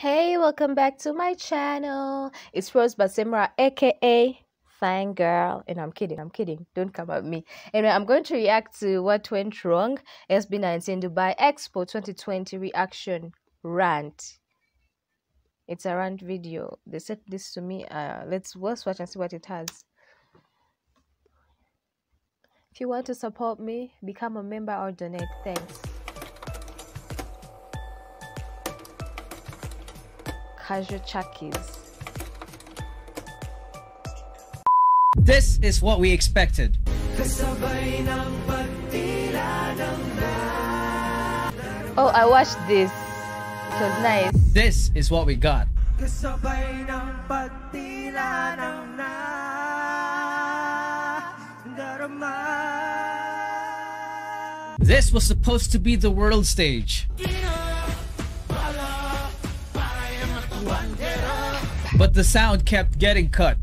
Hey, welcome back to my channel. It's Rose Basemera, aka Fine Girl. And I'm kidding, I'm kidding. Don't come at me. Anyway, I'm going to react to what went wrong. SB19 Dubai Expo 2020 reaction rant. It's a rant video. They sent this to me. Uh, let's let's watch and see what it has. If you want to support me, become a member or donate. Thanks. Casual Chakis. This is what we expected. Oh, I watched this. It was nice. This is what we got. This was supposed to be the world stage. But the sound kept getting cut.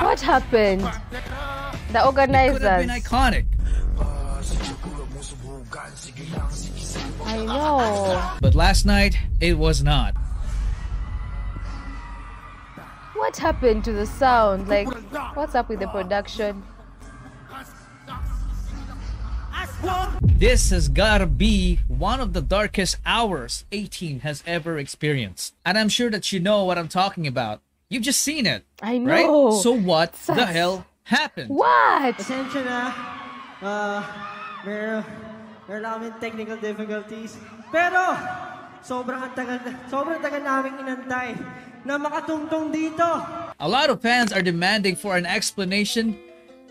What happened? The It could have been iconic. I know. But last night, it was not. What happened to the sound? Like, what's up with the production? This has gotta be one of the darkest hours 18 has ever experienced. And I'm sure that you know what I'm talking about. You've just seen it, I know. right? So what the hell happened? What? Pasensya na. Ah, meron, meron lang kami technical difficulties. Pero, sobrang ang tagal, sobrang tagal namin inantay na makatungtong dito. A lot of fans are demanding for an explanation.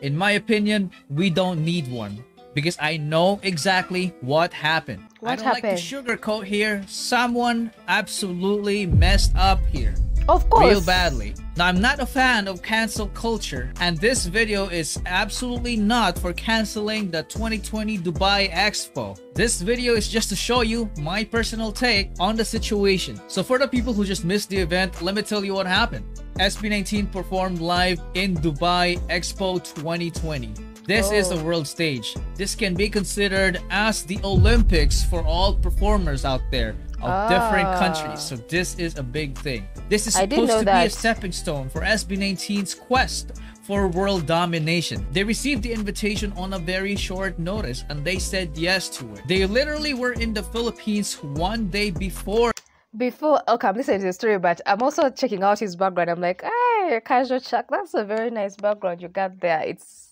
In my opinion, we don't need one. Because I know exactly what happened. What I don't like happened? to sugarcoat here. Someone absolutely messed up here. Of course. real badly. Now, I'm not a fan of cancel culture, and this video is absolutely not for canceling the 2020 Dubai Expo. This video is just to show you my personal take on the situation. So, for the people who just missed the event, let me tell you what happened. SB19 performed live in Dubai Expo 2020. This is a Oh. world stage. This can be considered as the Olympics for all performers out there of different Ah. countries. So this is a big thing. This is supposed to be a stepping stone for SB19's quest for world domination. They received the invitation on a very short notice and they said yes to it. They literally were in the Philippines one day before Before, okay, I'm listening to the story, but I'm also checking out his background. I'm like, hey, Cashual Chuck, that's a very nice background you got there. It's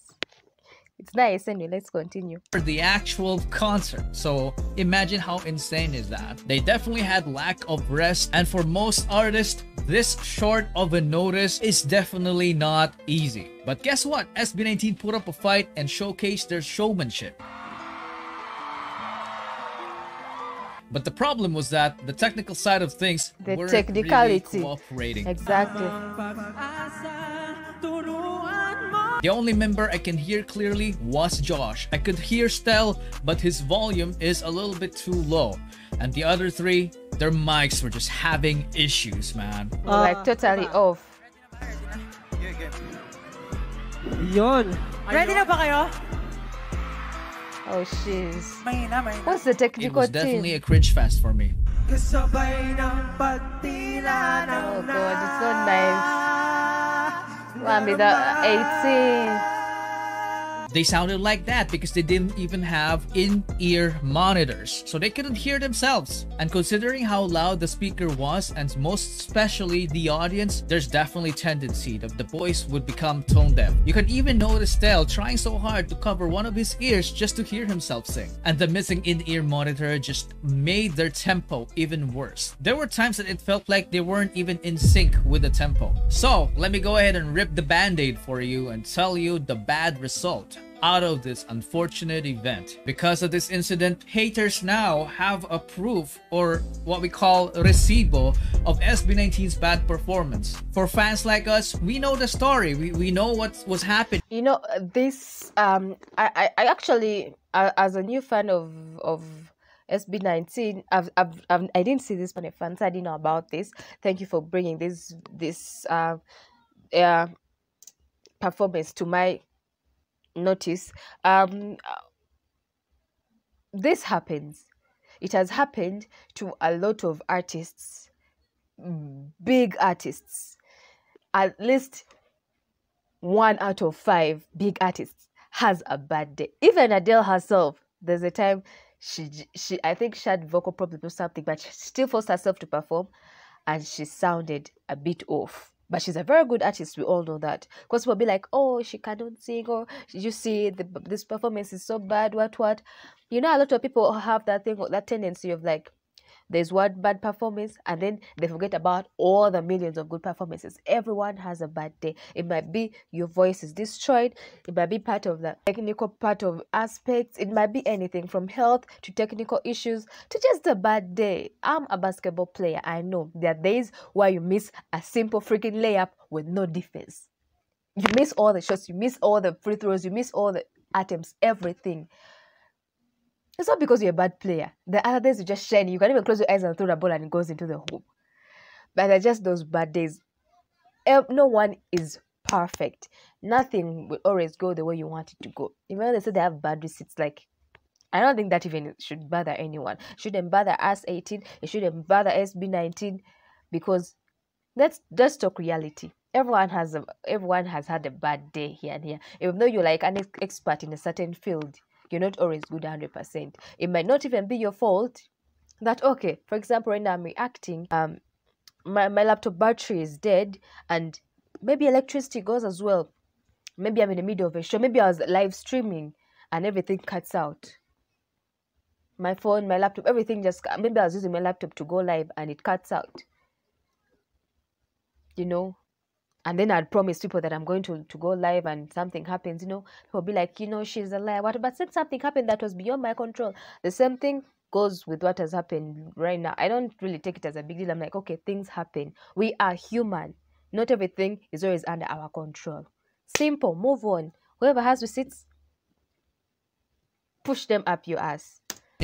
it's nice. Anyway, let's continue. For the actual concert. So imagine how insane is that? They definitely had lack of rest and for most artists, this short of a notice is definitely not easy. But guess what? SB19 put up a fight and showcased their showmanship. But the problem was that the technical side of things The weren't technicality. really cooperating. Exactly. Pag-asa, turuan mo. The only member I can hear clearly was Josh. I could hear Stell, but his volume is a little bit too low. And the other three, their mics were just having issues, man. Uh, like totally off. Yon. Ready na ba kayo? Oh, shiz. Mahina, mahina. What's the It technical was definitely team? a cringe fest for me. Kasabay ng pagtila oh, ng Oh God, it's so nice. The 18. They sounded like that because they didn't even have in-ear monitors, so they couldn't hear themselves. And considering how loud the speaker was, and most especially the audience, there's definitely a tendency that the voice would become tone deaf. You can even notice Stell trying so hard to cover one of his ears just to hear himself sing. And the missing in-ear monitor just made their tempo even worse. There were times that it felt like they weren't even in sync with the tempo. So, let me go ahead and rip the band-aid for you and tell you the bad result out of this unfortunate event. Because of this incident, haters now have a proof or what we call recibo of SB19's bad performance. For fans like us, we know the story. We, we know what was happening. You know, this um I I, I actually uh, as a new fan of of SB19, I've, I've, I didn't see this on a fan, I didn't know about this. Thank you for bringing this this uh, uh performance to my notice. Um, this happens. it has happened to a lot of artists, big artists. At least one out of five big artists has a bad day. Even Adele herself, there's a time she she I think she had vocal problems or something, but she still forced herself to perform, and she sounded a bit off. But she's a very good artist. We all know that. Because people be like, "Oh, she cannot sing," or "You see, the, this performance is so bad." What what? You know, a lot of people have that thing, that tendency of like, there's one bad performance and then they forget about all the millions of good performances. Everyone has a bad day. It might be your voice is destroyed. It might be part of the technical part of aspects. It might be anything from health to technical issues to just a bad day. I'm a basketball player. I know there are days where you miss a simple freaking layup with no defense. You miss all the shots. You miss all the free throws. You miss all the attempts. Everything it's not because you're a bad player. The other days you just shine. You can even close your eyes and throw the ball and it goes into the hoop. But they're just those bad days. Eh, no one is perfect. Nothing will always go the way you want it to go. Even though they say they have bad receipts, like I don't think that even should bother anyone. It shouldn't bother us 18. It shouldn't bother SB 19 because let's just talk reality. Everyone has a everyone has had a bad day here and here. Even though you're like an expert in a certain field, you're not always good 100%. It might not even be your fault that, okay, for example, right now I'm reacting, um, my, my laptop battery is dead and maybe electricity goes as well. Maybe I'm in the middle of a show. Maybe I was live streaming and everything cuts out. My phone, my laptop, everything just, maybe I was using my laptop to go live and it cuts out. You know, and then I'd promise people that I'm going to, to go live and something happens, you know, people be like, you know, she's a liar. What but since something happened that was beyond my control? The same thing goes with what has happened right now. I don't really take it as a big deal. I'm like, okay, things happen. We are human. Not everything is always under our control. Simple, move on. Whoever has receipts, push them up your ass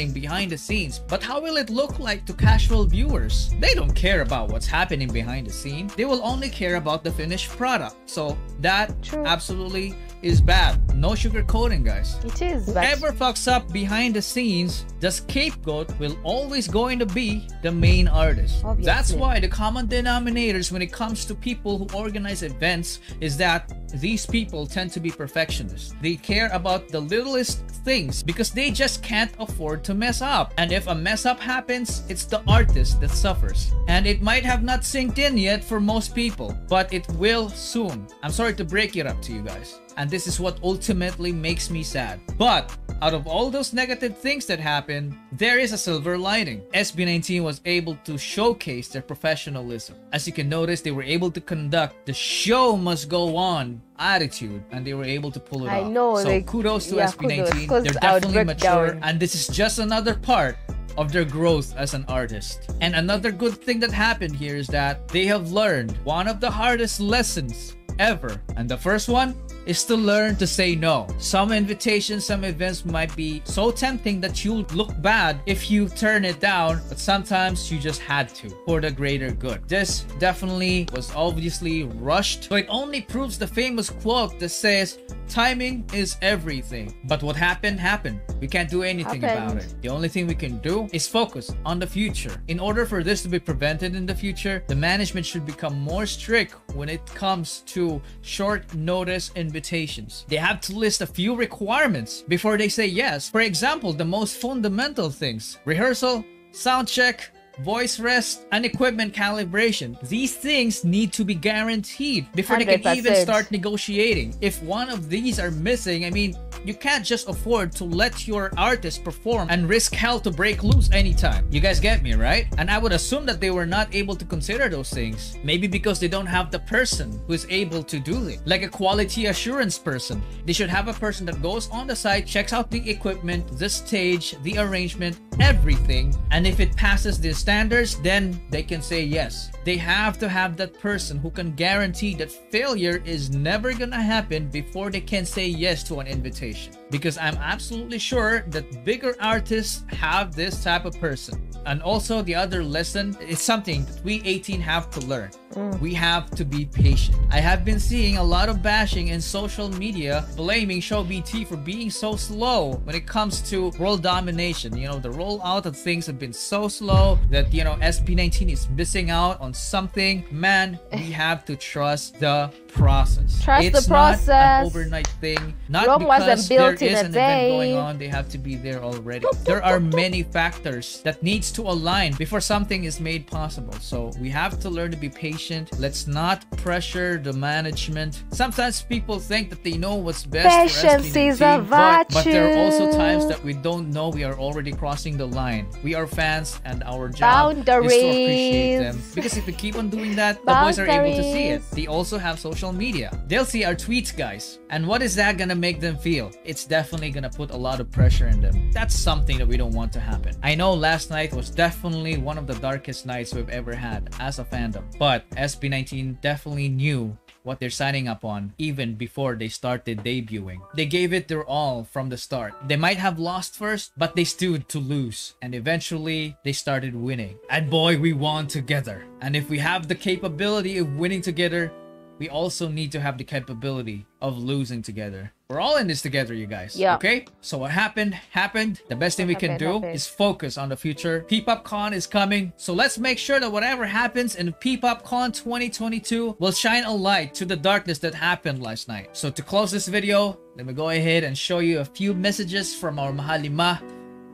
behind the scenes, but how will it look like to casual viewers? They don't care about what's happening behind the scene. They will only care about the finished product. So that True. absolutely is bad. No sugarcoating, guys. It is. Whoever fucks up behind the scenes, the scapegoat will always going to be the main artist. Obviously. That's why the common denominators when it comes to people who organize events is that these people tend to be perfectionists. They care about the littlest things because they just can't afford to mess up. And if a mess up happens, it's the artist that suffers. And it might have not synced in yet for most people, but it will soon. I'm sorry to break it up to you guys and this is what ultimately makes me sad. But out of all those negative things that happened, there is a silver lining. SB19 was able to showcase their professionalism. As you can notice, they were able to conduct the show must go on attitude and they were able to pull it I off. know. So they, kudos to yeah, SB19. Kudos, They're definitely mature down. and this is just another part of their growth as an artist. And another good thing that happened here is that they have learned one of the hardest lessons ever. And the first one is to learn to say no. Some invitations, some events might be so tempting that you look bad if you turn it down, but sometimes you just had to for the greater good. This definitely was obviously rushed, but it only proves the famous quote that says, Timing is everything. But what happened, happened. We can't do anything happened. about it. The only thing we can do is focus on the future. In order for this to be prevented in the future, the management should become more strict when it comes to short notice invitations. They have to list a few requirements before they say yes. For example, the most fundamental things rehearsal, sound check, voice rest, and equipment calibration. These things need to be guaranteed before 100%. they can even start negotiating. If one of these are missing, I mean, you can't just afford to let your artist perform and risk hell to break loose anytime. You guys get me, right? And I would assume that they were not able to consider those things. Maybe because they don't have the person who is able to do it. Like a quality assurance person. They should have a person that goes on the site, checks out the equipment, the stage, the arrangement, everything. And if it passes the standards, then they can say yes. They have to have that person who can guarantee that failure is never gonna happen before they can say yes to an invitation. Because I'm absolutely sure that bigger artists have this type of person. And also, the other lesson is something that we 18 have to learn. Mm. We have to be patient. I have been seeing a lot of bashing in social media blaming ShowBT for being so slow when it comes to world domination. You know, the rollout of things have been so slow that, you know, SB19 is missing out on something. Man, we have to trust the process. Trust the it's not process. an overnight thing. Not Rome wasn't because there is an event going on, they have to be there already. There are many factors that needs to align before something is made possible. So we have to learn to be patient. Let's not pressure the management. Sometimes people think that they know what's best Patience for SB19, is a but, but there are also times that we don't know we are already crossing the line. We are fans and our job is to appreciate them. Because if we keep on doing that, the boys are able to see it. They also have social media. They'll see our tweets, guys. And what is that gonna make them feel? It's definitely gonna put a lot of pressure in them. That's something that we don't want to happen. I know last night was definitely one of the darkest nights we've ever had as a fandom. But SB19 definitely knew what they're signing up on even before they started debuting. They gave it their all from the start. They might have lost first, but they stood to lose. And eventually, they started winning. And boy, we won together. And if we have the capability of winning together, we also need to have the capability of losing together. We're all in this together, you guys. Yeah. Okay? So what happened, happened. The best thing we can do is focus on the future. PPOPCon is coming. So let's make sure that whatever happens in PPOPCon 2022 will shine a light to the darkness that happened last night. So to close this video, let me go ahead and show you a few messages from our Mahalima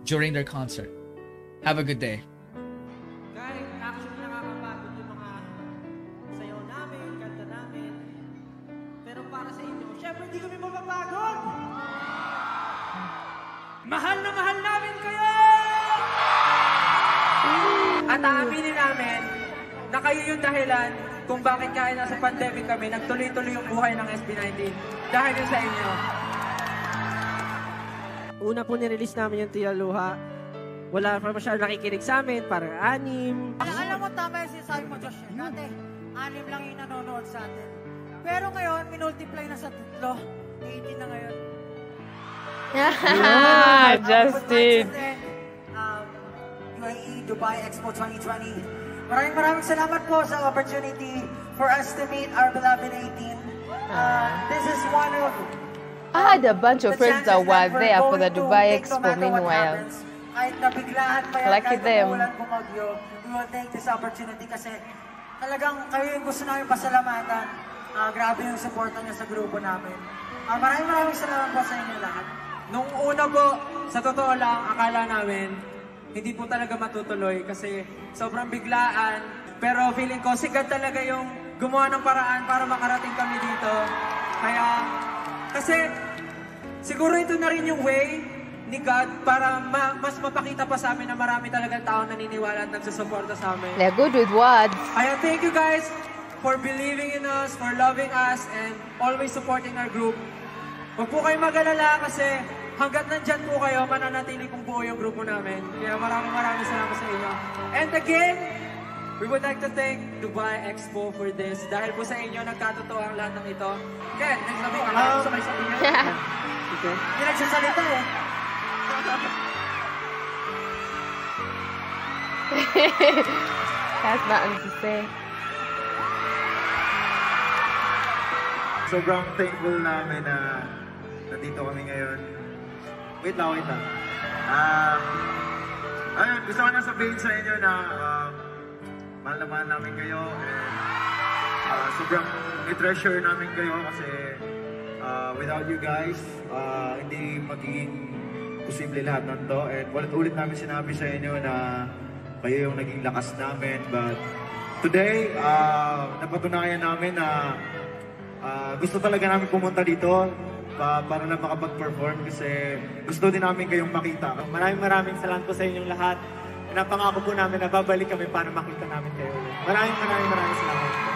during their concert. Have a good day. Hindi kami mapapagod! Mahal na mahal namin kayo! At aaminin namin na kayo yung dahilan kung bakit kahit nasa pandemic kami, nagtuloy-tuloy yung buhay ng SB19. Dahil yun sa inyo. Una po nirelease namin yung Tila Luha. Wala pa masyadong nakikinig sa amin, parang anim. Alam, alam mo, tama yung sinasabi mo, Josh. Dati, anim lang yung nanonood sa atin. Pero ngayon, minultiply na sa tatlo. 18 na ngayon. Justin. Um, UAE Dubai Expo 2020. Maraming maraming salamat po sa opportunity for us to meet our beloved 18. Uh, this is one of I had a bunch of the friends that were there for the Dubai Expo no matter what meanwhile. happens. Kahit nabiglaan pa yan, Lucky them. we will take this opportunity kasi talagang kayo yung gusto namin pasalamatan. Ah, grabe yung suporta niyo sa grupo namin. Ah, maraming maraming salamat po sa inyo lahat. Nung una po, sa totoo lang, akala namin, hindi po talaga matutuloy kasi sobrang biglaan. Pero feeling ko, sikat talaga yung gumawa ng paraan para makarating kami dito. Kaya, kasi siguro ito na rin yung way ni God para ma- mas mapakita pa sa amin na marami talagang tao naniniwala at nagsusuporta sa amin. They're good with words. Kaya thank you guys for believing in us, for loving us, and always supporting our group. Huwag po kayong mag-alala kasi hanggat nandyan po kayo, mananatili pong buo yung grupo namin. Kaya maraming maraming salamat sa inyo. And again, we would like to thank Dubai Expo for this. Dahil po sa inyo, nagkatotoo ang lahat ng ito. Ken, nagsabi ka, um, sabay sabihin. Okay. Hindi nagsasalita eh. Has nothing to Sobrang thankful namin na nandito kami ngayon. Wait lang, wait lang. Ah, ayun, gusto ko na sabihin sa inyo na ah, mahal na mahal namin kayo and ah, sobrang i-treasure namin kayo kasi ah, without you guys, ah, hindi magiging posible lahat ng to. And ulit-ulit namin sinabi sa inyo na kayo yung naging lakas namin. But today, ah, napatunayan namin na Ah, gusto talaga namin pumunta dito pa, para na makapag-perform kasi gusto din namin kayong makita. Maraming maraming salamat po sa inyong lahat. Napangako po namin na babalik kami para makita namin kayo. ulit. Maraming maraming maraming salamat po.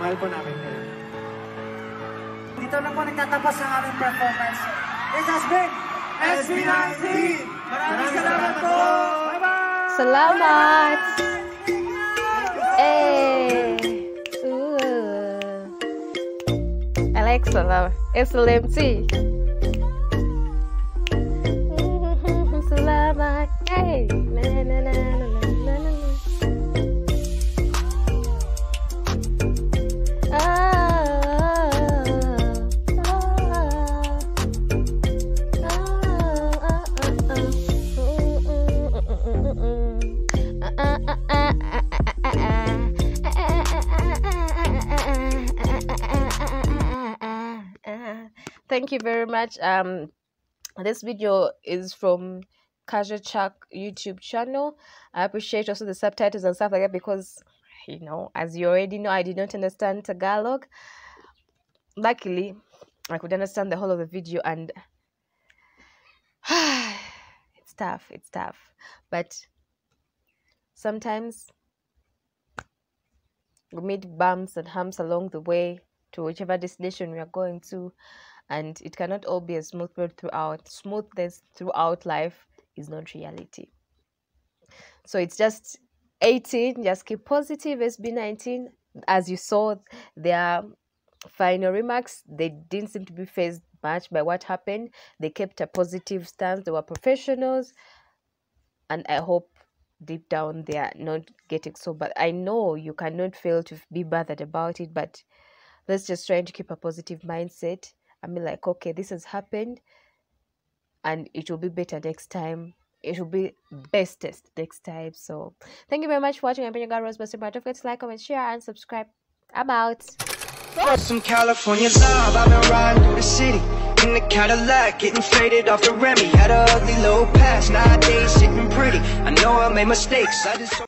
Mahal po namin kayo. Dito na po nagtatapos ang aming performance. This has been SB19! Maraming salamat po! Bye-bye! Salamat! Hey! I like thank you very much. Um, this video is from Kaja Chuck YouTube channel. I appreciate also the subtitles and stuff like that because, you know, as you already know, I did not understand Tagalog. Luckily, I could understand the whole of the video and it's tough, it's tough. But sometimes we meet bumps and humps along the way to whichever destination we are going to and it cannot all be a smooth road throughout smoothness throughout life is not reality. So it's just 18 just keep positive sb19 as you saw their final remarks they didn't seem to be phased much by what happened. They kept a positive stance they were professionals and i hope deep down they are not getting so but i know you cannot fail to be bothered about it but let's just try to keep a positive mindset I mean, like, okay, this has happened and it will be better next time. It will be bestest next time. So, thank you very much for watching. I'm your girl Rose Buster. Don't forget to like, comment, share, and subscribe. About some California love. I've been riding through the city in the Cadillac, getting faded off the Remy. Had a ugly little past, nowadays sitting pretty. I know I made mistakes. I just